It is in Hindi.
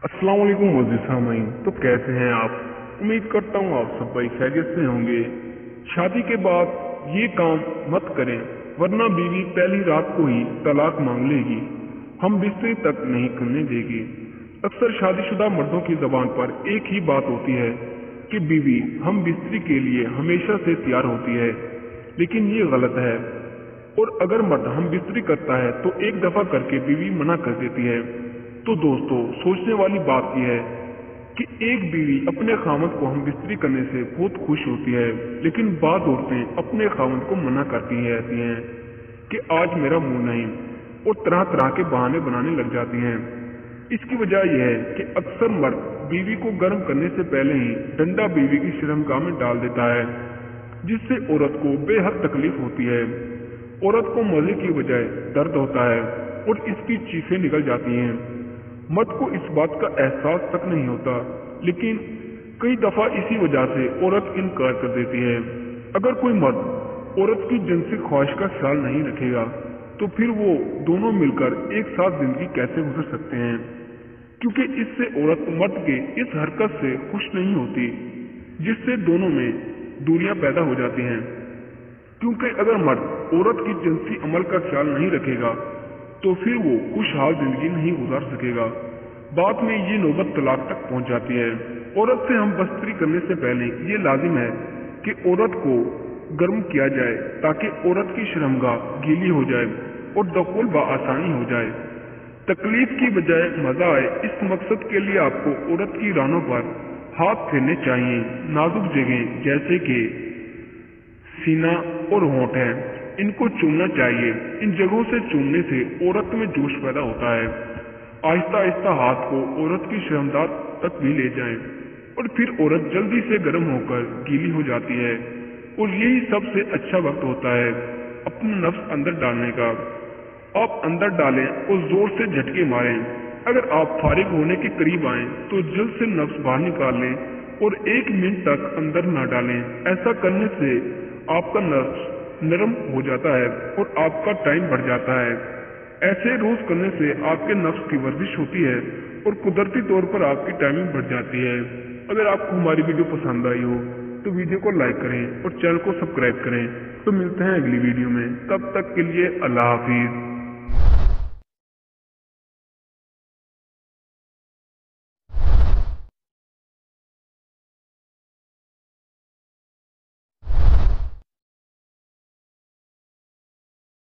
अस्सलाम वालेकुम मस्जिद सामीन तो कैसे हैं आप? उम्मीद करता हूँ आप सब भाई खैरियत से होंगे। शादी के बाद ये काम मत करें, वरना बीवी पहली रात को ही तलाक मांग लेगी। हम बिस्तरी तक नहीं खुलने देगी। अक्सर शादीशुदा मर्दों की जबान पर एक ही बात होती है कि बीवी हम बिस्तरी के लिए हमेशा से तैयार होती है, लेकिन ये गलत है। और अगर मर्द हम बिस्तरी करता है तो एक दफ़ा करके बीवी मना कर देती है। तो दोस्तों, सोचने वाली बात यह है कि एक बीवी अपने खामद को हम बिस्तरी करने से बहुत खुश होती है, लेकिन बाद औरतें अपने खामद को मना करती रहती हैं कि आज मेरा मुँह नहीं, और तरह तरह के बहाने बनाने लग जाती हैं। इसकी वजह यह है कि अक्सर मर्द बीवी को गर्म करने से पहले ही डंडा बीवी की शर्मगाह में डाल देता है, जिससे औरत को बेहद तकलीफ़ होती है। औरत को मज़े की बजाय दर्द होता है, और इसकी चीखें निकल जाती हैं। मर्द को इस बात का एहसास तक नहीं होता। लेकिन कई दफ़ा इसी वजह से औरत इनकार कर देती है। अगर कोई मर्द औरत की जिनसी ख्वाहिश का ख्याल नहीं रखेगा तो फिर वो दोनों मिलकर एक साथ ज़िंदगी कैसे गुजर सकते हैं? क्योंकि इससे औरत मर्द के इस हरकत से खुश नहीं होती, जिससे दोनों में दूरियाँ पैदा हो जाती हैं। क्योंकि अगर मर्द औरत की जिनसी अमल का ख्याल नहीं रखेगा तो फिर वो खुशहाल ज़िंदगी नहीं गुजार सकेगा। बाद में ये नौबत तलाक तक पहुँच जाती है। औरत से हम बस्तरी करने से पहले ये लाजिम है कि औरत को गर्म किया जाए ताकि औरत की शर्मगाह गीली हो जाए और दखुल बसानी हो जाए। तकलीफ़ की बजाय मज़ा आए। इस मकसद के लिए आपको औरत की रानों पर हाथ फेरने चाहिए। नाजुक जगह जैसे कि सीना और होठ है। इनको चूमना चाहिए। इन जगहों से चूमने से औरत में जोश पैदा होता है। आहिस्ता आहिस्ता हाथ को औरत की शर्मदार तक भी ले जाएँ और फिर औरत जल्दी से गर्म होकर गीली हो जाती है और यही सबसे अच्छा वक्त होता है अपना नफ्स अंदर डालने का। आप अंदर डालें और ज़ोर से झटके मारें। अगर आप फारिग होने के करीब आए तो जल्द से नफ्स बाहर निकाल लें और एक मिनट तक अंदर न डालें। ऐसा करने से आपका नफ्स नरम हो जाता है और आपका टाइम बढ़ जाता है। ऐसे रोज करने से आपके नफ्स की वर्जिश होती है और कुदरती तौर पर आपकी टाइमिंग बढ़ जाती है। अगर आपको हमारी वीडियो पसंद आई हो तो वीडियो को लाइक करें और चैनल को सब्सक्राइब करें। तो मिलते हैं अगली वीडियो में। तब तक के लिए अल्लाह हाफिज।